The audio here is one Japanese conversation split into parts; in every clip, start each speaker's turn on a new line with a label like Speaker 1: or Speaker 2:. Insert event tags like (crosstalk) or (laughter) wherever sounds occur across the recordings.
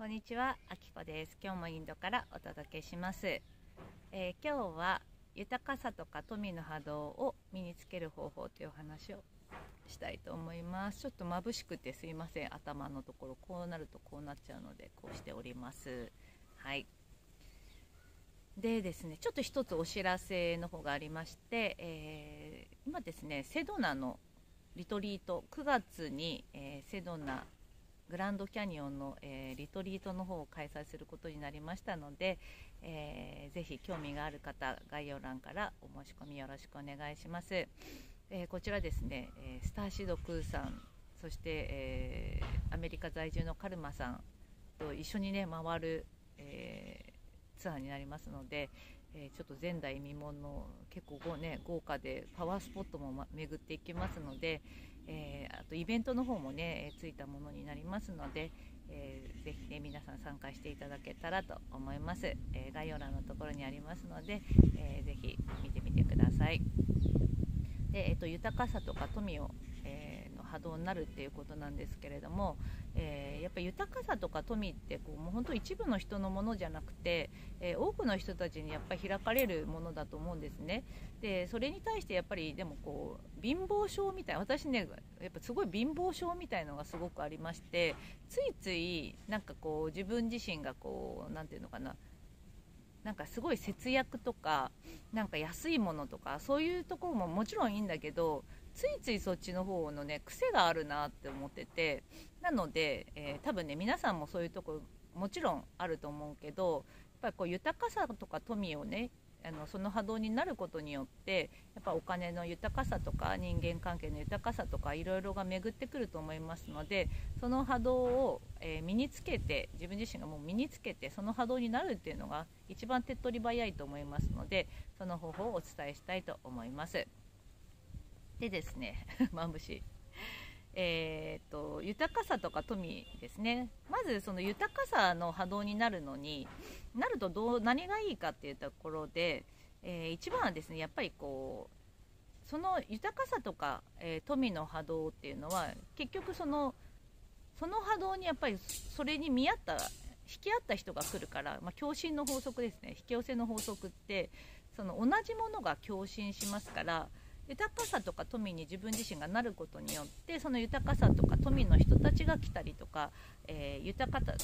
Speaker 1: こんにちは、あきこです。今日もインドからお届けします。えー今日は豊かさとか富の波動を身につける方法というお話をしたいと思います。ちょっと眩しくてすいません。頭のところこうなるとこうなっちゃうのでこうしております。はい。でですね、ちょっと一つお知らせの方がありまして、えー今ですね、セドナのリトリート9月に、えーセドナグランドキャニオンの、えーリトリートの方を開催することになりましたので、えーぜひ興味がある方概要欄からお申し込みよろしくお願いします、えーこちらですね、えスターシードクーさんそして、えアメリカ在住のカルマさんと一緒にね回る、えツアーになりますので、えーちょっと前代未聞の結構ご、ね、豪華でパワースポットも、ま、巡っていきますので、えーあとイベントの方もね、えーついたものになりますので、えーぜひね皆さん参加していただけたらと思います、えー概要欄のところにありますので、えーぜひ見てみてください。で、えー、と豊かさとか富を、えー波動になるっていうことなんですけれども、えーやっぱり豊かさとか富ってこうもう本当一部の人のものじゃなくて、えー多くの人たちにやっぱり開かれるものだと思うんですね。でそれに対してやっぱりでもこう貧乏症みたいな私ねやっぱすごい貧乏症みたいのがすごくありましてついついなんかこう自分自身がこうなんていうのかななんかすごい節約とかなんか安いものとかそういうところももちろんいいんだけどついついそっちの方のね癖があるなって思っててなので、えー多分ね皆さんもそういうとこもちろんあると思うけどやっぱりこう豊かさとか富をねあのその波動になることによってやっぱお金の豊かさとか人間関係の豊かさとかいろいろが巡ってくると思いますのでその波動を、えー身につけて自分自身がもう身につけてその波動になるっていうのが一番手っ取り早いと思いますのでその方法をお伝えしたいと思います。でですねまぶしえー、と豊かさとか富ですね。まずその豊かさの波動になるのになるとどう何がいいかっていうところで、えー一番はですねやっぱりこうその豊かさとか、えー富の波動っていうのは結局そのその波動にやっぱりそれに見合った引き合った人が来るから、まあ、共振の法則ですね。引き寄せの法則ってその同じものが共振しますから豊かさとか富に自分自身がなることによってその豊かさとか富の人たちが来たりとか、えー豊かさ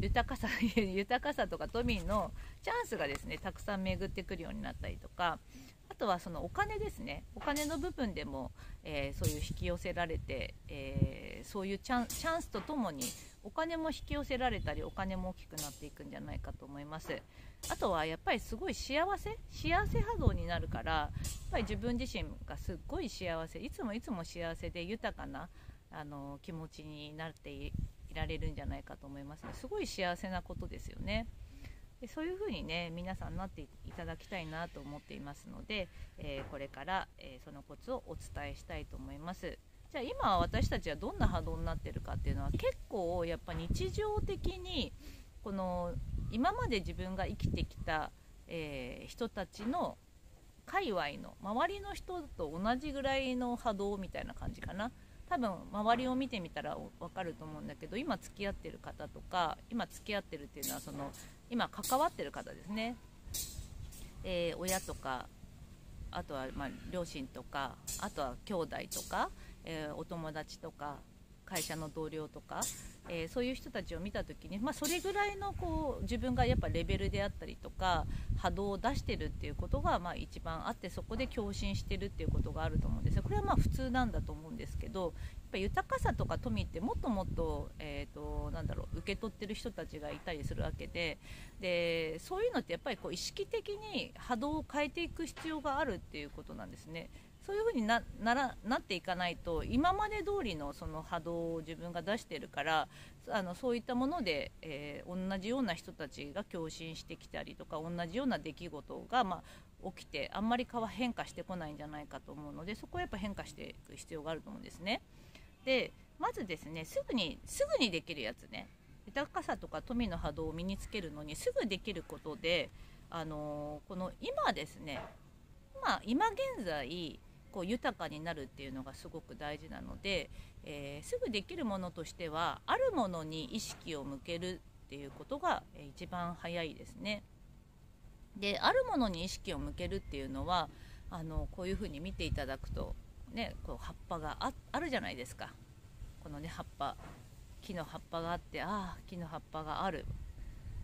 Speaker 1: 豊かさ豊かさとか富のチャンスがですねたくさん巡ってくるようになったりとかあとはそのお金ですね。お金の部分でも、えーそういう引き寄せられて、えーそういうチャンチャンスとともにお金も引き寄せられたりお金も大きくなっていくんじゃないかと思います。あとはやっぱりすごい幸せ幸せ波動になるからやっぱり自分自身がすっごい幸せいつもいつも幸せで豊かなあの気持ちになっていられるんじゃないかと思いますね。すごい幸せなことですよね。でそういう風にね皆さんなっていただきたいなと思っていますので、えーこれから、えーそのコツをお伝えしたいと思います。じゃあ今私たちはどんな波動になってるかっていうのは結構やっぱ日常的にこの今まで自分が生きてきた、えー人たちの界隈の周りの人と同じぐらいの波動みたいな感じかな。多分周りを見てみたら分かると思うんだけど今付き合ってる方とか今付き合ってるっていうのはその今関わってる方ですね、えー親とかあとはま両親とかあとは兄弟とか、えーお友達とか会社の同僚とか、えーそういう人たちを見た時に、まあ、それぐらいのこう自分がやっぱレベルであったりとか波動を出してるっていうことがまあ一番あってそこで共振してるっていうことがあると思うんですよこれはまあ普通なんだと思うんですけどやっぱ豊かさとか富ってもっともっと,、えー、となんだろう受け取ってる人たちがいたりするわけででそういうのってやっぱりこう意識的に波動を変えていく必要があるっていうことなんですね。そういう風になならなっていかないと今まで通りのその波動を自分が出してるからあのそういったもので、えー同じような人たちが共振してきたりとか同じような出来事が、まあ、起きてあんまり変化してこないんじゃないかと思うのでそこはやっぱ変化していく必要があると思うんですね。でまずですねすぐにすぐにできるやつね豊かさとか富の波動を身につけるのにすぐできることで、あのーこの今ですね、まあ、今現在こう豊かになるっていうのがすごく大事なので、えーすぐできるものとしてはあるものに意識を向けるっていうことが一番早いですね。であるものに意識を向けるっていうのはあのこういうふうに見ていただくと、ね、こう葉っぱがあるじゃないですか。このね葉っぱ木の葉っぱがあってああ木の葉っぱがある。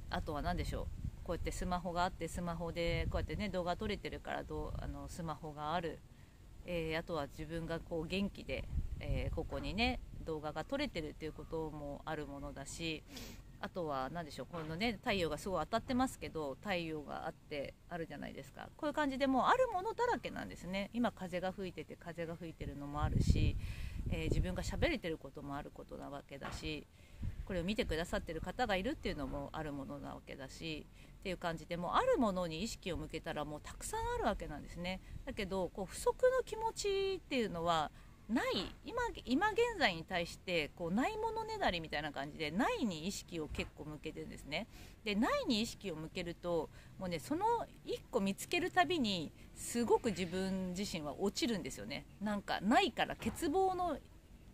Speaker 1: あとは何でしょう？こうやってスマホがあってスマホでこうやってね動画撮れてるからどうあのスマホがある、えー、あとは自分がこう元気で、えー、ここにね動画が撮れてるっていうこともあるものだしあとは何でしょうこのね太陽がすごい当たってますけど太陽があってあるじゃないですか。こういう感じでもうあるものだらけなんですね。今風が吹いてて風が吹いてるのもあるし、えー、自分が喋れてることもあることなわけだしこれを見てくださってる方がいるっていうのもあるものなわけだしっていう感じでもうあるものに意識を向けたらもうたくさんあるわけなんですね。だけどこう不足の気持ちっていうのはない。今今現在に対してこうないものねだりみたいな感じでないに意識を結構向けてんですね。でないに意識を向けるともうねその1個見つけるたびにすごく自分自身は落ちるんですよね。なんかないから欠乏の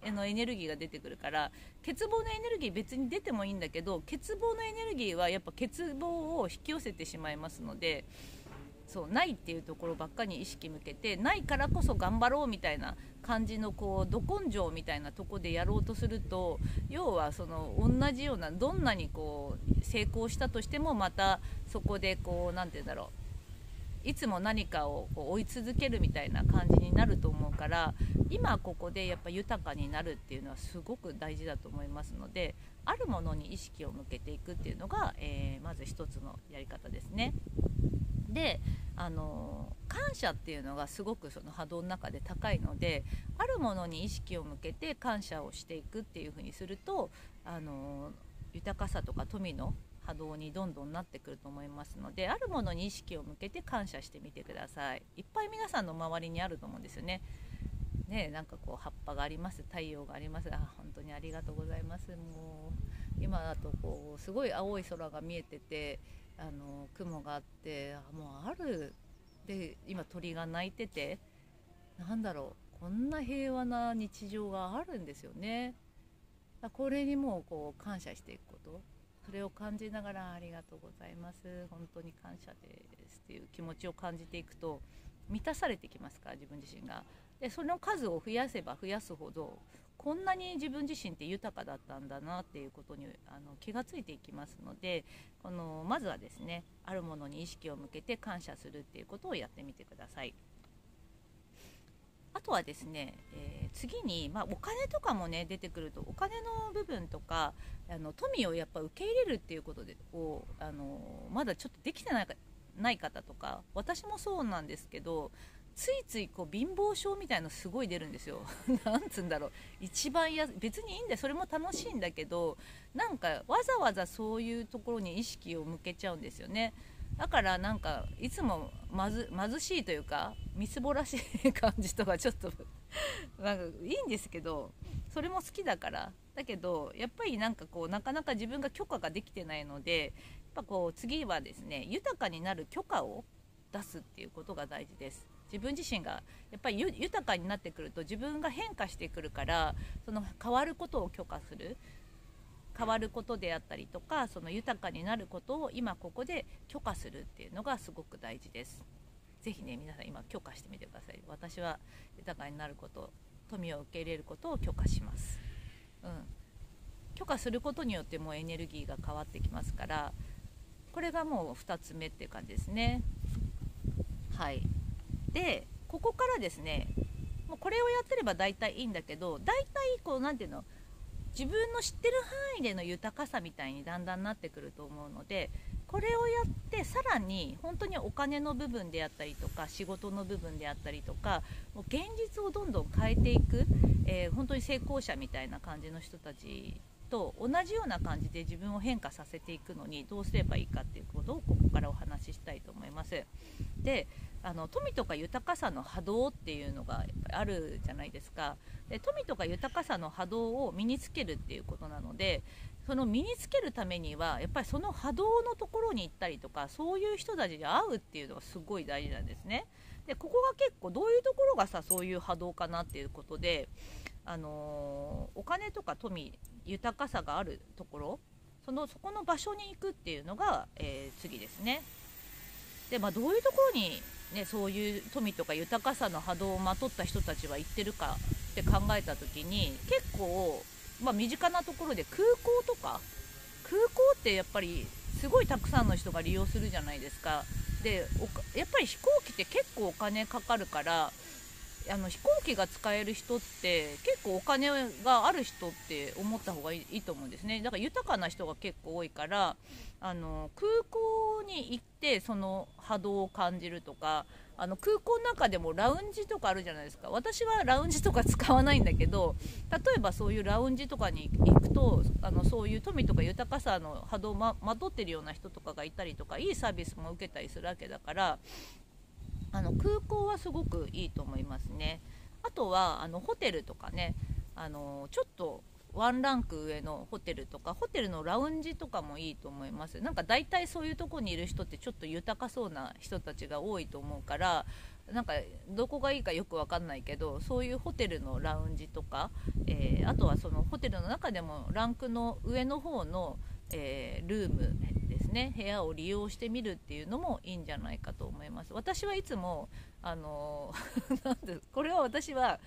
Speaker 1: あのエネルギーが出てくるから欠乏のエネルギー別に出てもいいんだけど欠乏のエネルギーはやっぱ欠乏を引き寄せてしまいますのでそうないっていうところばっかり意識向けてないからこそ頑張ろうみたいな感じのこうど根性みたいなとこでやろうとすると要はその同じようなどんなにこう成功したとしてもまたそこでこう何て言うんだろう。いつも何かをこう追い続けるみたいな感じになると思うから今ここでやっぱ豊かになるっていうのはすごく大事だと思いますのであるものに意識を向けていくっていうのが、えー、まず一つのやり方ですね。であの感謝っていうのがすごくその波動の中で高いのであるものに意識を向けて感謝をしていくっていうふうにするとあの豊かさとか富の波動にどんどんなってくると思いますのであるものに意識を向けて感謝してみてください。いっぱい皆さんの周りにあると思うんですよね。ねなんかこう葉っぱがあります。太陽があります。あ本当にありがとうございます。もう今だとこうすごい青い空が見えててあの雲があってもうあるで今鳥が鳴いててなんだろうこんな平和な日常があるんですよね。これにもこう感謝していくこと。それを感じながらありがとうございます。本当に感謝ですっていう気持ちを感じていくと満たされてきますか？ら自分自身が。でその数を増やせば増やすほどこんなに自分自身って豊かだったんだなっていうことにあの気がついていきますのでこのまずはですねあるものに意識を向けて感謝するっていうことをやってみてください。あとはですね、えー、次に、まあ、お金とかもね出てくるとお金の部分とかあの富をやっぱ受け入れるっていうことでをあのまだちょっとできてないかない方とか私もそうなんですけどついついこう貧乏症みたいのすごい出るんですよ。(laughs) なんつうんだろう一番や別にいいんだよそれも楽しいんだけどなんかわざわざそういうところに意識を向けちゃうんですよね。だからなんかいつも貧しいというかみすぼらしい感じとかちょっと (laughs) なんかいいんですけどそれも好きだからだけどやっぱりなんかこうなかなか自分が許可ができてないのでやっぱこう次はですね豊かになる許可を出すっていうことが大事です。自分自身がやっぱり豊かになってくると自分が変化してくるからその変わることを許可する変わることであったりとかその豊かになることを今ここで許可するっていうのがすごく大事です。ぜひね皆さん今許可してみてください。私は豊かになること富を受け入れることを許可します。うん、許可することによってもうエネルギーが変わってきますからこれがもう2つ目っていう感じですね。はいでここからですねもうこれをやってれば大体いいんだけど大体こう何ていうの自分の知ってる範囲での豊かさみたいにだんだんなってくると思うのでこれをやってさらに本当にお金の部分であったりとか仕事の部分であったりとかもう現実をどんどん変えていく、えー、本当に成功者みたいな感じの人たちと同じような感じで自分を変化させていくのにどうすればいいかっていうことをここからお話ししたいと思います。であの富とか豊かさの波動っていうのがあるじゃないですか。で富とか豊かさの波動を身につけるっていうことなのでその身につけるためにはやっぱりその波動のところに行ったりとかそういう人たちに会うっていうのがすごい大事なんですね。でここが結構どういうところがさそういう波動かなっていうことであのー、お金とか富豊かさがあるところそのそこの場所に行くっていうのが、えー、次ですね。でまあどういうところにねそういう富とか豊かさの波動をまとった人たちは行ってるかって考えた時に結構まあ、身近なところで空港とか空港ってやっぱりすごいたくさんの人が利用するじゃないですか。でやっぱり飛行機って結構お金かかるからあの飛行機が使える人って結構お金がある人って思った方がいいと思うんですね。だから豊かな人が結構多いからあの空港に行ってその波動を感じるとかあの空港の中でもラウンジとかあるじゃないですか。私はラウンジとか使わないんだけど例えばそういうラウンジとかに行くとあのそういう富とか豊かさの波動をままとってるような人とかがいたりとかいいサービスも受けたりするわけだからあの空港はすごくいいと思いますね。あとはあのホテルとかねあのちょっとワンランク上のホテルとかホテルのラウンジとかもいいと思いますなんか大体そういうとこにいる人ってちょっと豊かそうな人たちが多いと思うからなんかどこがいいかよく分かんないけどそういうホテルのラウンジとか、えー、あとはそのホテルの中でもランクの上の方の、えー、ルームね部屋を利用してみるっていうのもいいんじゃないかと思います。私はいつもあの (laughs) なんでこれは私は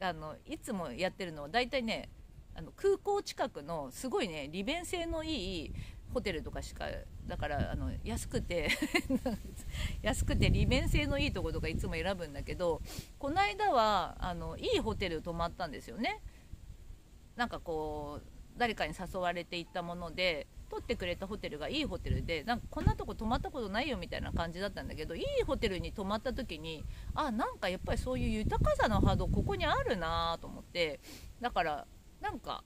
Speaker 1: あのいつもやってるのは大体ねあの空港近くのすごいね利便性のいいホテルとかしかだからあの安くて (laughs) 安くて利便性のいいとことかいつも選ぶんだけどこの間はあのいいホテル泊まったんですよね。なんかこう誰かに誘われて行ったもので取ってくれたホテルがいいホテルでなんかこんなとこ泊まったことないよみたいな感じだったんだけどいいホテルに泊まった時にあなんかやっぱりそういう豊かさの波動ここにあるなと思ってだからなんか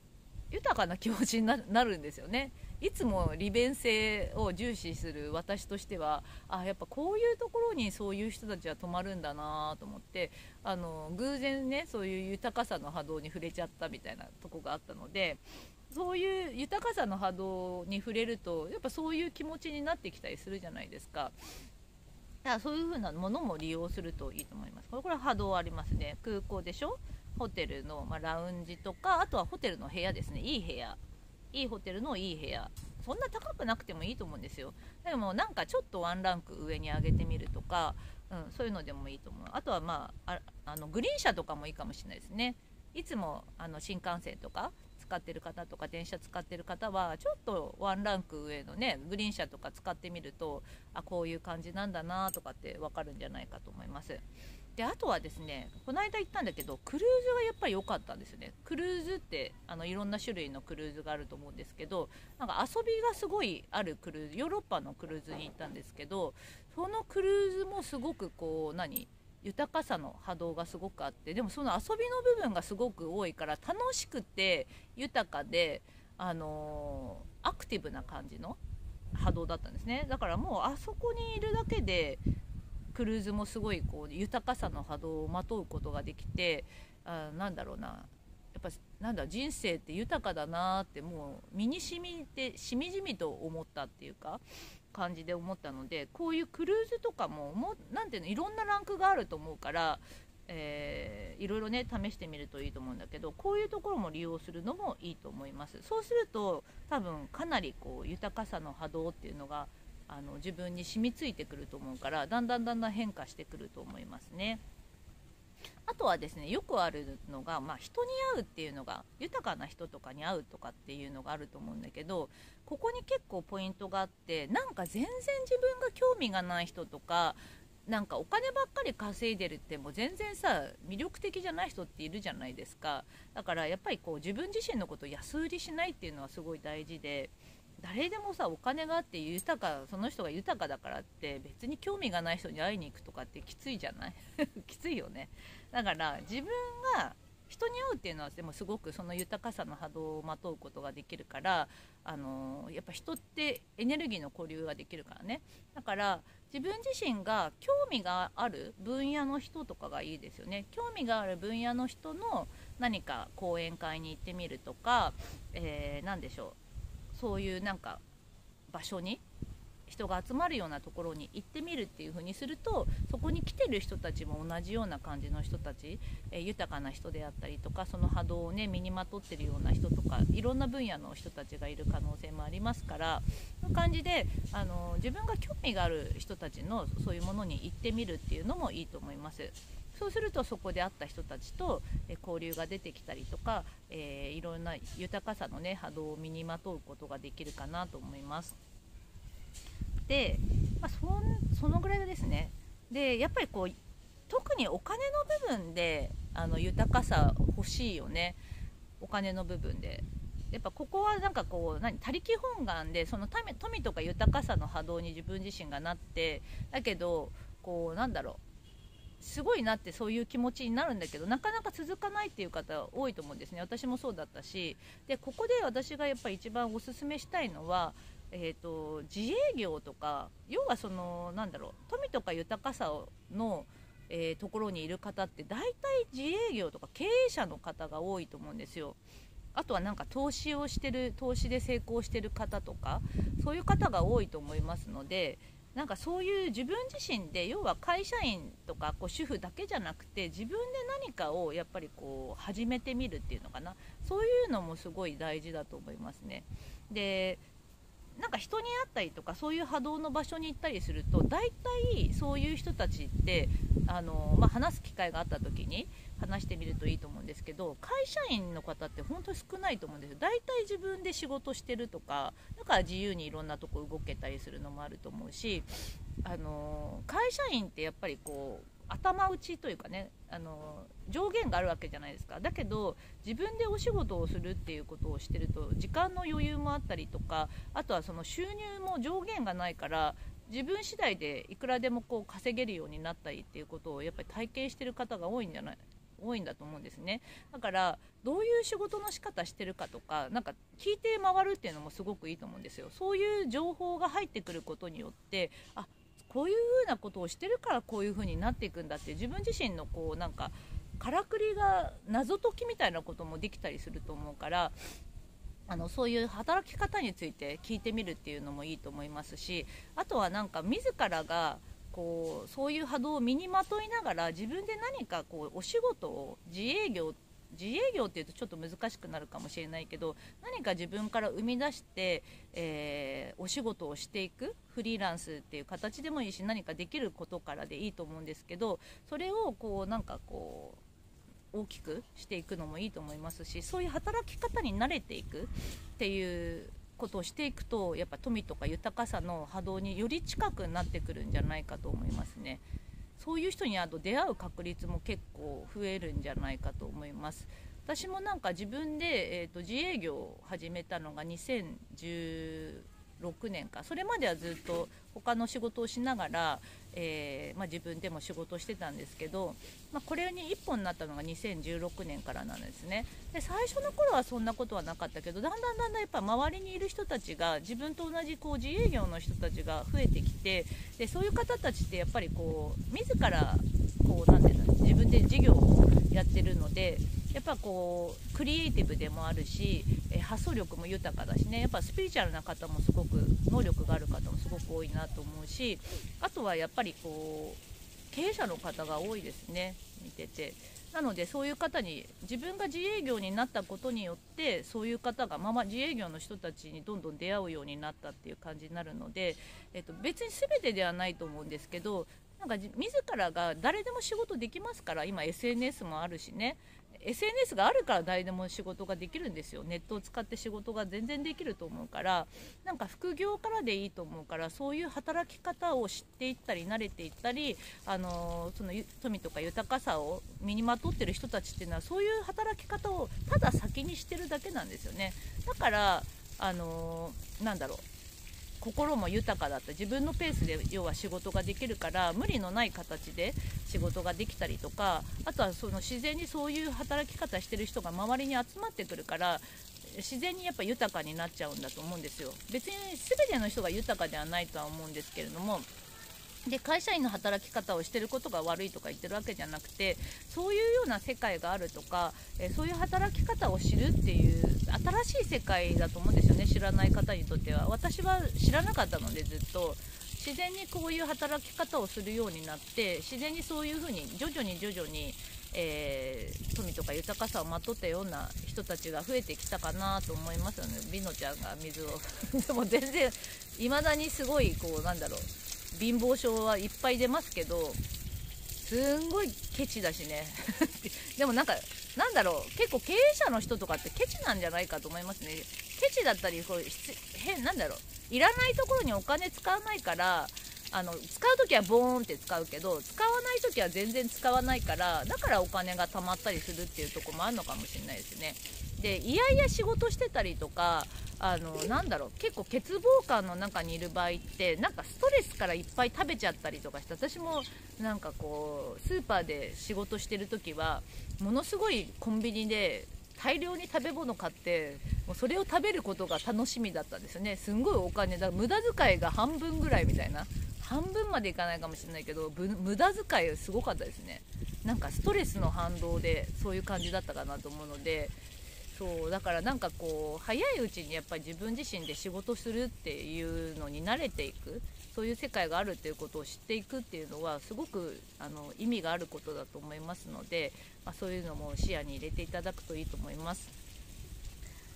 Speaker 1: 豊かな気持ちになるんですよね。いつも利便性を重視する私としてはあやっぱこういうところにそういう人たちは泊まるんだなと思ってあの偶然ねそういう豊かさの波動に触れちゃったみたいなとこがあったのでそういう豊かさの波動に触れるとやっぱそういう気持ちになってきたりするじゃないですか。だからそういう風なものも利用するといいと思います。これこれ波動ありますね。空港でしょ？ホテルの、まあ、ラウンジとかあとはホテルの部屋ですね。いい部屋。いいホテルのいい部屋。そんな高くなくてもいいと思うんですよ。でもなんかちょっとワンランク上に上げてみるとか、うん、そういうのでもいいと思う。あとはまああのグリーン車とかもいいかもしれないですね。いつもあの新幹線とか使ってる方とか電車使ってる方はちょっとワンランク上のねグリーン車とか使ってみるとあこういう感じなんだなとかって分かるんじゃないかと思います。であとはですねこの間行ったんだけどクルーズがやっぱり良かったんですよねクルーズってあのいろんな種類のクルーズがあると思うんですけどなんか遊びがすごいあるクルーズヨーロッパのクルーズに行ったんですけどそのクルーズもすごくこう何？豊かさの波動がすごくあってでもその遊びの部分がすごく多いから楽しくて豊かで、あのー、アクティブな感じの波動だったんですね。だからもうあそこにいるだけでクルーズもすごいこう豊かさの波動をまとうことができてあなんだろうな。やっぱなんだ人生って豊かだなってもう身にしみてしみじみと思ったっていうか。感じで思ったのでこういうクルーズとかももうていうのいろんなランクがあると思うから、えー、いろいろね試してみるといいと思うんだけどこういうところも利用するのもいいと思いますそうすると多分かなりこう豊かさの波動っていうのがあの自分に染みついてくると思うからだんだんだんだん変化してくると思いますね。あとはですねよくあるのが、まあ、人に会うっていうのが豊かな人とかに会うとかっていうのがあると思うんだけどここに結構ポイントがあってなんか全然自分が興味がない人とかなんかお金ばっかり稼いでるってもう全然さ魅力的じゃない人っているじゃないですか。だからやっぱりこう自分自身のことを安売りしないっていうのはすごい大事で誰でもさお金があって豊かその人が豊かだからって別に興味がない人に会いに行くとかってきついじゃない？(laughs) きついよね。だから自分が人に会うっていうのはでもすごくその豊かさの波動をまとうことができるからあのやっぱ人ってエネルギーの交流ができるからね。だから自分自身が興味がある分野の人とかがいいですよね。興味がある分野の人の何か講演会に行ってみるとか、えー、何でしょう？そういうなんか場所に人が集まるようなところに行ってみるっていう風にするとそこに来てる人たちも同じような感じの人たち、えー、豊かな人であったりとかその波動をね身にまとってるような人とかいろんな分野の人たちがいる可能性もありますからその感じであの自分が興味がある人たちのそういうものに行ってみるっていうのもいいと思います。そうするとそこで会った人たちと、え交流が出てきたりとか、えー、いろんな豊かさの、ね、波動を身にまとうことができるかなと思います。で、まあ、そそのぐらいですね。でやっぱりこう特にお金の部分であの豊かさ欲しいよね。お金の部分で。やっぱここはなんかこう何他力本願でその富とか豊かさの波動に自分自身がなってだけどこうなんだろう。すごいなってそういう気持ちになるんだけどなかなか続かないっていう方多いと思うんですね私もそうだったしでここで私がやっぱり一番おすすめしたいのはえーと、自営業とか要はそのなんだろう富とか豊かさの、えー、ところにいる方って大体自営業とか経営者の方が多いと思うんですよ。あとはなんか投資をしてる投資で成功してる方とかそういう方が多いと思いますのでなんかそういう自分自身で要は会社員とかこう主婦だけじゃなくて自分で何かをやっぱりこう始めてみるっていうのかなそういうのもすごい大事だと思いますね。でなんか人に会ったりとかそういう波動の場所に行ったりすると大体そういう人たちってあの、まあ、話す機会があった時に話してみるといいと思うんですけど会社員の方って本当に少ないと思うんですよ。大体自分で仕事してるとかだから自由にいろんなとこ動けたりするのもあると思うしあの会社員ってやっぱりこう頭打ちというかねあの上限があるわけじゃないですか。だけど自分でお仕事をするっていうことをしてると時間の余裕もあったりとかあとはその収入も上限がないから自分次第でいくらでもこう稼げるようになったりっていうことをやっぱり体験してる方が多いんじゃない多いんだと思うんですね。だからどういう仕事の仕方してるかとかなんか聞いて回るっていうのもすごくいいと思うんですよ。そういう情報が入ってくることによってあこういう風なことをしてるからこういう風になっていくんだって自分自身のこうなんかからくりが謎解きみたいなこともできたりすると思うからあのそういう働き方について聞いてみるっていうのもいいと思いますしあとはなんか自らがこうそういう波動を身にまといながら自分で何かこうお仕事を自営業自営業っていうとちょっと難しくなるかもしれないけど何か自分から生み出して、えー、お仕事をしていくフリーランスっていう形でもいいし何かできることからでいいと思うんですけどそれをこうなんかこう大きくしていくのもいいと思いますしそういう働き方に慣れていくっていうことをしていくとやっぱ富とか豊かさの波動により近くなってくるんじゃないかと思いますね。そういう人にあと出会う確率も結構増えるんじゃないかと思います。私もなんか自分で、えーと、自営業を始めたのが6年か。それまではずっと他の仕事をしながら、えー、まあ、自分でも仕事してたんですけど、まあ、これに1本になったのが2016年からなんですね。で最初の頃はそんなことはなかったけどだんだんだんだんやっぱ周りにいる人たちが自分と同じこう自営業の人たちが増えてきてでそういう方たちってやっぱりこう自らこうなんていうの自分で事業をやってるのでやっぱこうクリエイティブでもあるし、え発想力も豊かだしね。やっぱスピリチュアルな方もすごく能力がある方もすごく多いなと思うしあとはやっぱりこう経営者の方が多いですね。見てて。なのでそういう方に自分が自営業になったことによってそういう方がまま自営業の人たちにどんどん出会うようになったっていう感じになるので、えっと、別に全てではないと思うんですけどなんか自らが誰でも仕事できますから今 SNS もあるしね。SNS があるから誰でも仕事ができるんですよ。ネットを使って仕事が全然できると思うから。なんか副業からでいいと思うからそういう働き方を知っていったり慣れていったりあのその富とか豊かさを身にまとってる人たちっていうのはそういう働き方をただ先にしてるだけなんですよね。だからあのなんだろう。心も豊かだった。自分のペースで要は仕事ができるから無理のない形で仕事ができたりとかあとはその自然にそういう働き方してる人が周りに集まってくるから自然にやっぱ豊かになっちゃうんだと思うんですよ。別に全ての人が豊かではないとは思うんですけれどもで会社員の働き方をしてることが悪いとか言ってるわけじゃなくてそういうような世界があるとか、えそういう働き方を知るっていう新しい世界だと思うんですよね知らない方にとっては。私は知らなかったのでずっと。自然にこういう働き方をするようになって自然にそういうふうに徐々に徐々に、えー、富とか豊かさをまとったような人たちが増えてきたかなと思いますよね。美乃ちゃんが水を。(laughs) でも全然いまだにすごいこうなんだろう。貧乏症はいっぱい出ますけどすんごいケチだしね。(laughs) でもなんかなんだろう結構経営者の人とかってケチなんじゃないかと思いますね。ケチだったりこう変なんだろういらないところにお金使わないからあの使う時はボーンって使うけど使わない時は全然使わないからだからお金が貯まったりするっていうとこもあるのかもしれないですね。でいやいや仕事してたりとかあのなんだろう結構欠乏感の中にいる場合ってなんかストレスからいっぱい食べちゃったりとかして私もなんかこうスーパーで仕事してる時はものすごいコンビニで大量に食べ物買ってもうそれを食べることが楽しみだったんですよね。すんごいお金だ無駄遣いが半分ぐらいみたいな半分までいかないかもしれないけど無駄遣いすごかったですね。なんかストレスの反動でそういう感じだったかなと思うのでそうだからなんかこう早いうちにやっぱり自分自身で仕事するっていうのに慣れていくそういう世界があるっていうことを知っていくっていうのはすごくあの意味があることだと思いますので、まあ、そういうのも視野に入れていただくといいと思います。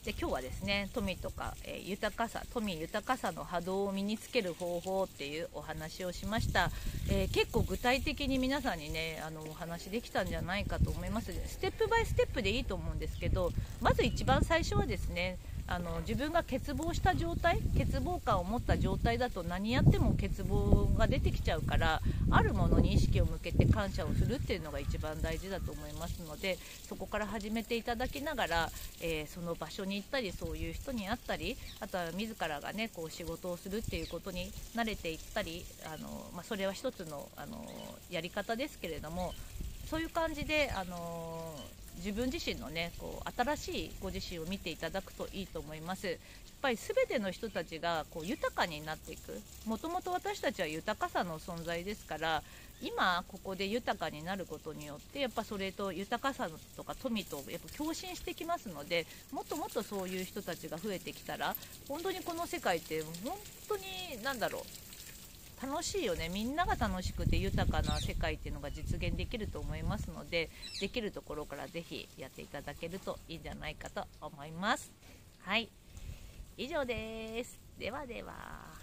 Speaker 1: で今日はですね富とか、えー、豊かさ富豊かさの波動を身につける方法っていうお話をしました、えー、結構具体的に皆さんにねあのお話できたんじゃないかと思います。ステップバイステップでいいと思うんですけどまず一番最初はですねあの自分が欠乏した状態欠乏感を持った状態だと何やっても欠乏が出てきちゃうからあるものに意識を向けて感謝をするっていうのが一番大事だと思いますのでそこから始めていただきながら、えー、その場所に行ったりそういう人に会ったりあとは自らがねこう仕事をするっていうことに慣れていったりあの、まあ、それは一つのあのやり方ですけれどもそういう感じであの自分自身のねこう新しいご自身を見ていただくといいと思います。やっぱり全ての人たちがこう豊かになっていく。もともと私たちは豊かさの存在ですから今ここで豊かになることによってやっぱそれと豊かさとか富とやっぱ共振してきますのでもっともっとそういう人たちが増えてきたら本当にこの世界って本当に何だろう楽しいよね。みんなが楽しくて豊かな世界っていうのが実現できると思いますのでできるところから是非やっていただけるといいんじゃないかと思います。はい。以上です。ではでは。